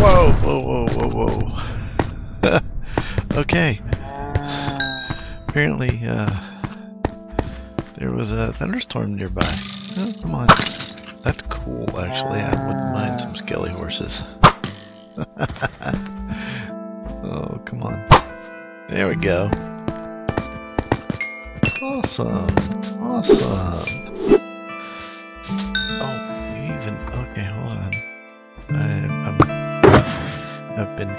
Whoa, whoa, whoa, whoa, whoa. okay. Apparently, uh, there was a thunderstorm nearby. Oh, come on. That's cool, actually. I wouldn't mind some skelly horses. oh, come on. There we go. Awesome. Awesome. I've been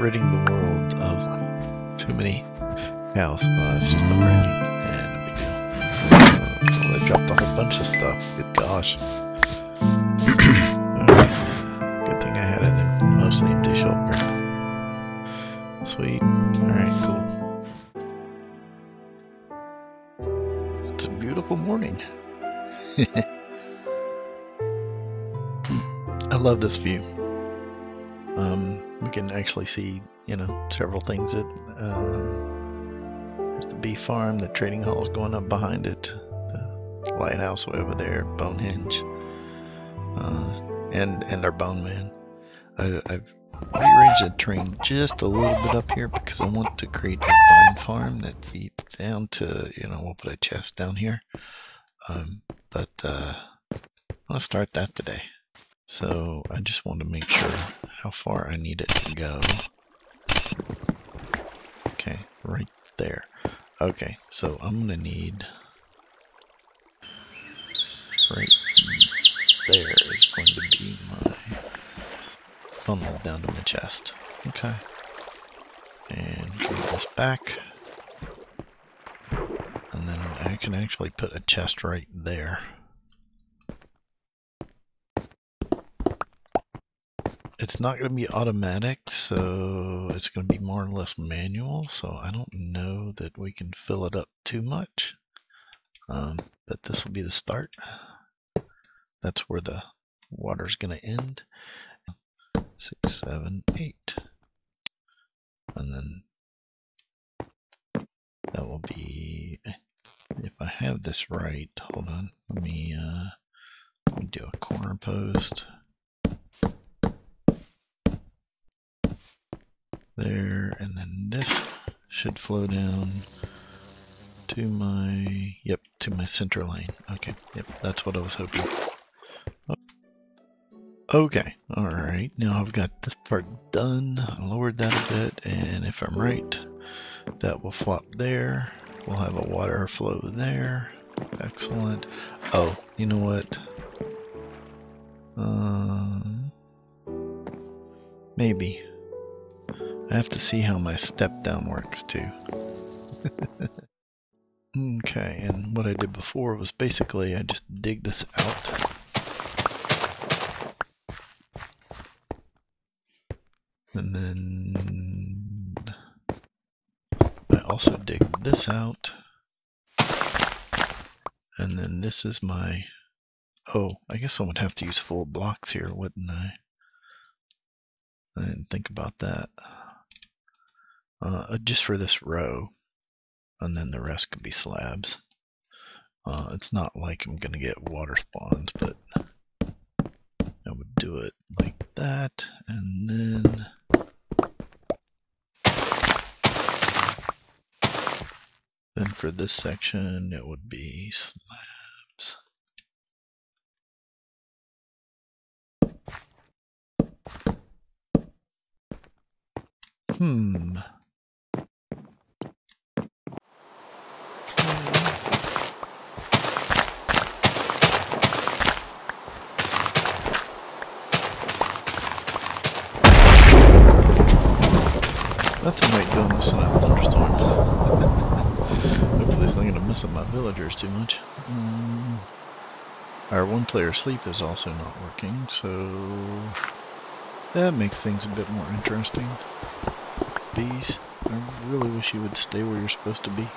ridding the world of too many cows. Oh, it's just a ranking. Yeah, no big deal. Oh, they dropped a whole bunch of stuff. Good gosh. Good thing I had a mostly empty shoulder. Sweet. Alright, cool. It's a beautiful morning. I love this view. Um, we can actually see, you know, several things. That uh, there's the bee farm, the trading hall is going up behind it, the lighthouse way over there, Bonehenge, uh, and and our Bone Man. I, I've rearranged the terrain just a little bit up here because I want to create a vine farm that feeds down to, you know, we'll put a chest down here. Um, but uh, I'll start that today. So I just want to make sure how far I need it to go. Okay, right there. Okay, so I'm gonna need right there is going to be my funnel down to my chest. Okay. And give this back. And then I can actually put a chest right there. Not going to be automatic, so it's going to be more or less manual, so I don't know that we can fill it up too much. Um, but this will be the start. That's where the water's going to end. Six, seven, eight. And then that will be, if I have this right, hold on, let me, uh, let me do a corner post. There, and then this should flow down to my, yep, to my center line. Okay, yep, that's what I was hoping. Okay, alright, now I've got this part done, I lowered that a bit, and if I'm right, that will flop there. We'll have a water flow there. Excellent. Oh, you know what? Um, maybe. I have to see how my step down works too. okay, and what I did before was basically I just dig this out. And then I also dig this out. And then this is my, oh, I guess I would have to use full blocks here, wouldn't I? I didn't think about that uh, just for this row, and then the rest can be slabs. Uh, it's not like I'm going to get water spawns, but I would do it like that, and then then for this section it would be slabs. Hmm. Nothing like doing this in a thunderstorm. Hopefully it's not going to mess up my villagers too much. Um, our one player sleep is also not working, so that makes things a bit more interesting. Bees, I really wish you would stay where you're supposed to be.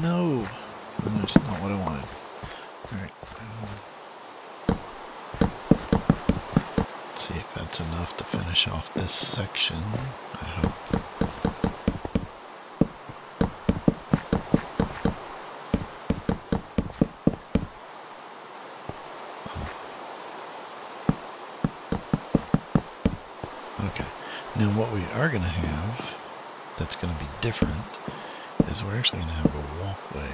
No, that's not what I wanted. Alright. See if that's enough to finish off this section. I hope. Okay. Now what we are going to have that's going to be different is we're actually going to have a walkway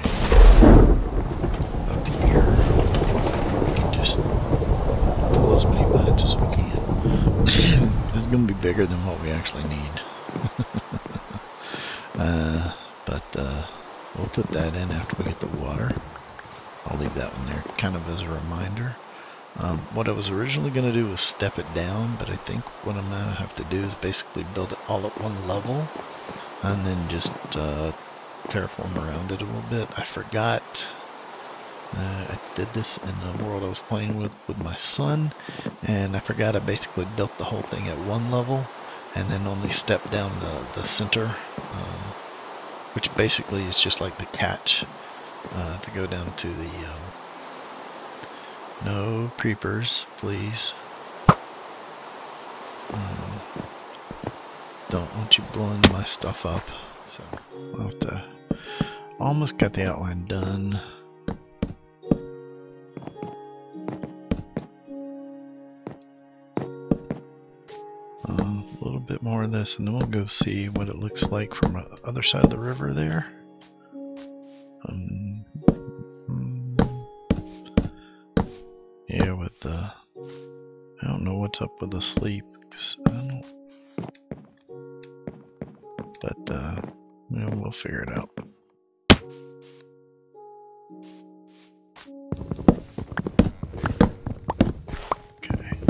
up here. We can just pull as many vines as we can. this is going to be bigger than what we actually need. uh, but uh, we'll put that in after we get the water. I'll leave that one there kind of as a reminder. Um, what I was originally going to do was step it down, but I think what I'm going to have to do is basically build it all at one level and then just uh, terraform around it a little bit. I forgot uh, I did this in the world I was playing with with my son and I forgot I basically built the whole thing at one level and then only stepped down the, the center uh, which basically is just like the catch uh, to go down to the um, no creepers, please. Um, don't want you blowing my stuff up. So I'll have to almost got the outline done. Uh, a little bit more of this and then we'll go see what it looks like from the other side of the river there. Yeah, with the... I don't know what's up with the sleep. Cause I don't... But, uh, yeah, we'll figure it out. Okay.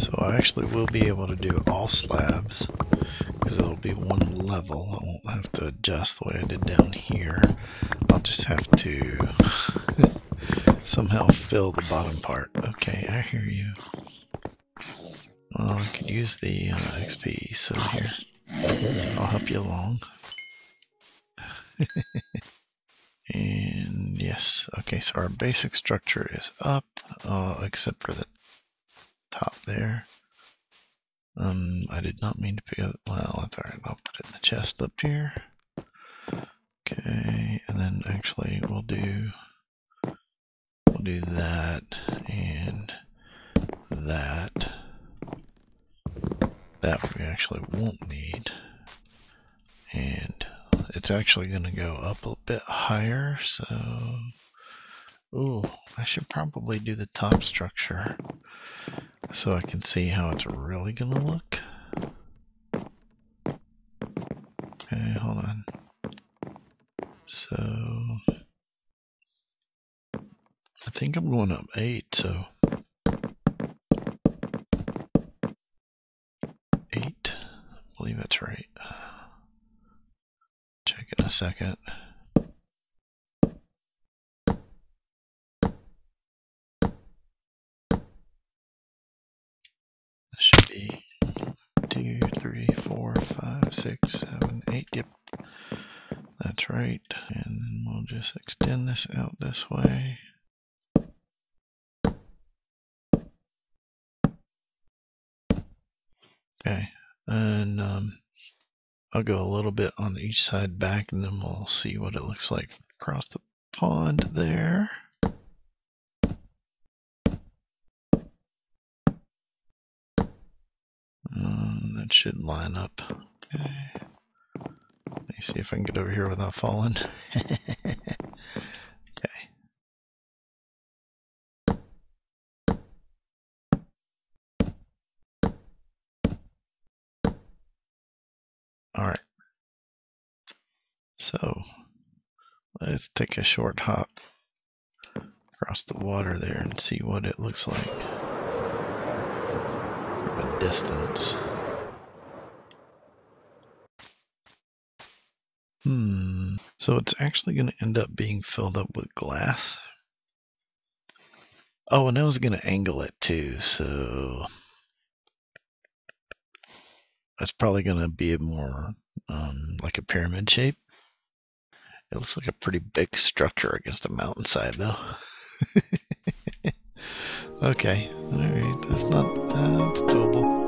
So I actually will be able to do all slabs because it'll be one level. I won't have to adjust the way I did down here. I'll just have to somehow fill the bottom part. Okay, I hear you. Well, I could use the uh, XP, so here. I'll help you along. and yes, okay, so our basic structure is up, uh, except for the top there. Um, I did not mean to pick up, well, that's alright, I'll put it in the chest up here. Okay, and then actually do that and that. That we actually won't need. And it's actually going to go up a bit higher, so... Ooh, I should probably do the top structure so I can see how it's really going to look. Okay, hold on. So... I think I'm going up eight, so eight. I believe that's right. Check in a second. This should be two, three, four, five, six, seven, eight. Yep. That's right. And we'll just extend this out this way. Okay, and um, I'll go a little bit on each side back and then we'll see what it looks like across the pond there. Um, that should line up. Okay. Let me see if I can get over here without falling. All right. So let's take a short hop across the water there and see what it looks like from a distance. Hmm. So it's actually going to end up being filled up with glass. Oh, and I was going to angle it too, so that's probably going to be more um, like a pyramid shape. It looks like a pretty big structure against a mountainside, though. okay, all right, that's not doable.